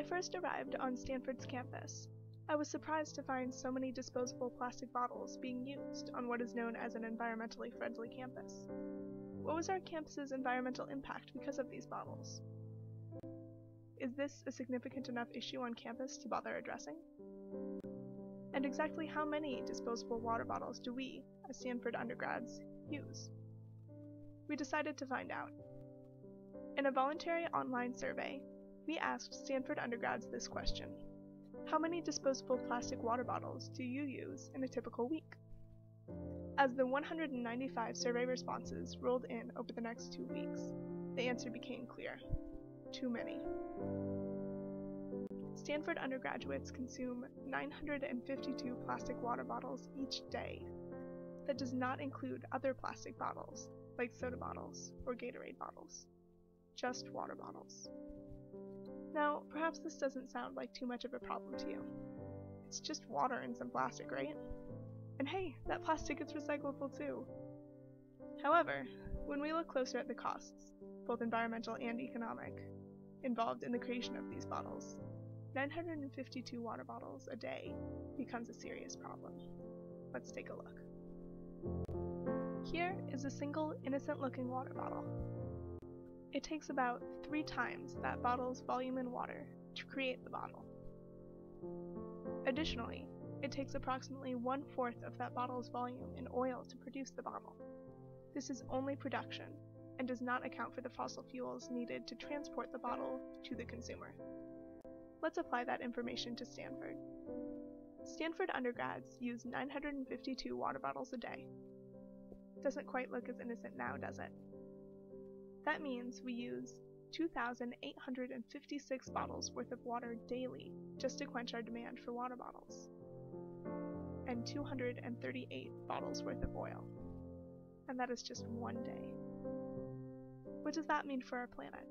I first arrived on Stanford's campus, I was surprised to find so many disposable plastic bottles being used on what is known as an environmentally friendly campus. What was our campus's environmental impact because of these bottles? Is this a significant enough issue on campus to bother addressing? And exactly how many disposable water bottles do we, as Stanford undergrads, use? We decided to find out. In a voluntary online survey, we asked Stanford undergrads this question how many disposable plastic water bottles do you use in a typical week? As the 195 survey responses rolled in over the next two weeks, the answer became clear too many. Stanford undergraduates consume 952 plastic water bottles each day. That does not include other plastic bottles, like soda bottles or Gatorade bottles, just water bottles. Now, perhaps this doesn't sound like too much of a problem to you. It's just water and some plastic, right? And hey, that plastic is recyclable too. However, when we look closer at the costs, both environmental and economic, involved in the creation of these bottles, 952 water bottles a day becomes a serious problem. Let's take a look. Here is a single innocent looking water bottle. It takes about three times that bottle's volume in water to create the bottle. Additionally, it takes approximately one fourth of that bottle's volume in oil to produce the bottle. This is only production and does not account for the fossil fuels needed to transport the bottle to the consumer. Let's apply that information to Stanford. Stanford undergrads use 952 water bottles a day. Doesn't quite look as innocent now, does it? That means we use 2,856 bottles worth of water daily just to quench our demand for water bottles, and 238 bottles worth of oil. And that is just one day. What does that mean for our planet?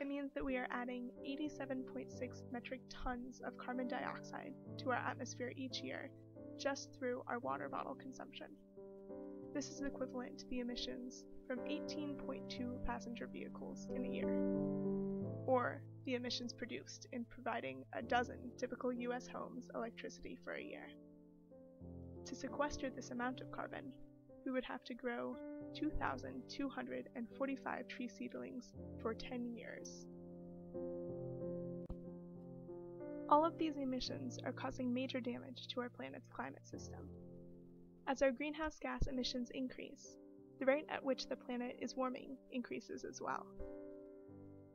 It means that we are adding 87.6 metric tons of carbon dioxide to our atmosphere each year just through our water bottle consumption. This is equivalent to the emissions from 18.2 passenger vehicles in a year, or the emissions produced in providing a dozen typical US homes electricity for a year. To sequester this amount of carbon, we would have to grow 2,245 tree seedlings for 10 years. All of these emissions are causing major damage to our planet's climate system. As our greenhouse gas emissions increase, the rate at which the planet is warming increases as well.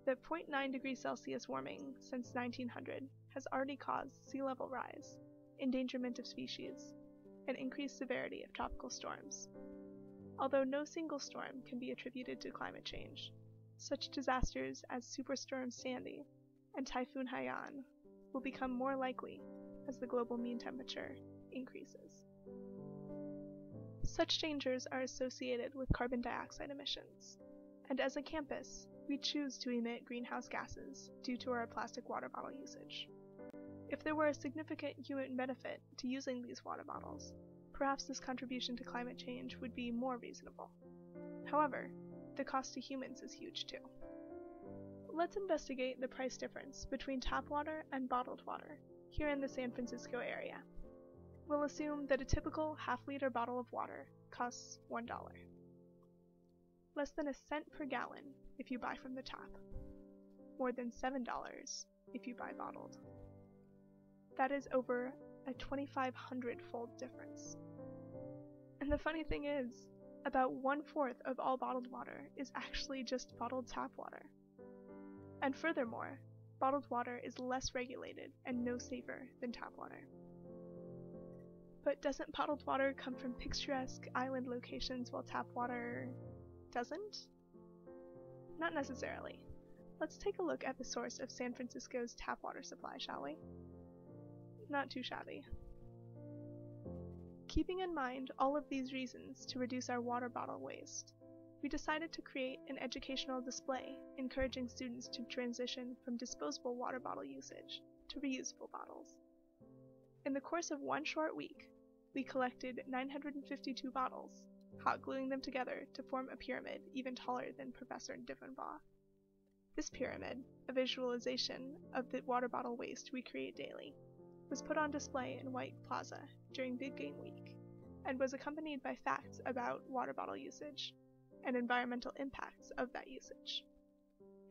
The 0.9 degrees Celsius warming since 1900 has already caused sea level rise, endangerment of species, and increased severity of tropical storms. Although no single storm can be attributed to climate change, such disasters as Superstorm Sandy and Typhoon Haiyan will become more likely as the global mean temperature increases. Such dangers are associated with carbon dioxide emissions, and as a campus, we choose to emit greenhouse gases due to our plastic water bottle usage. If there were a significant human benefit to using these water bottles, perhaps this contribution to climate change would be more reasonable. However, the cost to humans is huge too. Let's investigate the price difference between tap water and bottled water here in the San Francisco area. We'll assume that a typical half-liter bottle of water costs $1. Less than a cent per gallon if you buy from the tap. More than $7 if you buy bottled. That is over a 2,500 fold difference. And the funny thing is, about one fourth of all bottled water is actually just bottled tap water. And furthermore, bottled water is less regulated and no safer than tap water. But doesn't bottled water come from picturesque island locations while tap water doesn't? Not necessarily. Let's take a look at the source of San Francisco's tap water supply, shall we? Not too shabby. Keeping in mind all of these reasons to reduce our water bottle waste, we decided to create an educational display encouraging students to transition from disposable water bottle usage to reusable bottles. In the course of one short week, we collected 952 bottles, hot gluing them together to form a pyramid even taller than Professor Diffenbaugh. This pyramid, a visualization of the water bottle waste we create daily, was put on display in White Plaza during Big Game Week and was accompanied by facts about water bottle usage and environmental impacts of that usage.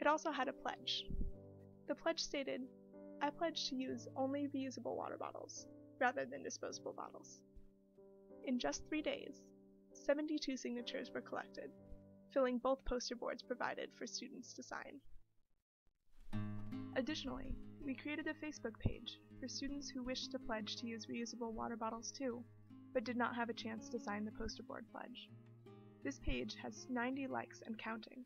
It also had a pledge. The pledge stated, I pledge to use only reusable water bottles rather than disposable bottles. In just three days, 72 signatures were collected, filling both poster boards provided for students to sign. Additionally, we created a Facebook page for students who wished to pledge to use reusable water bottles too, but did not have a chance to sign the poster board pledge. This page has 90 likes and counting.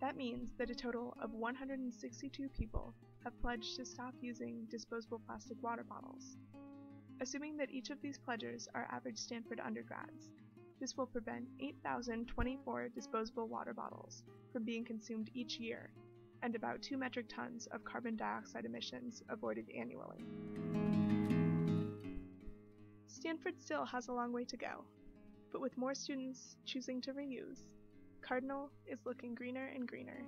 That means that a total of 162 people have pledged to stop using disposable plastic water bottles. Assuming that each of these pledgers are average Stanford undergrads, this will prevent 8,024 disposable water bottles from being consumed each year and about 2 metric tons of carbon dioxide emissions avoided annually. Stanford still has a long way to go, but with more students choosing to reuse, Cardinal is looking greener and greener.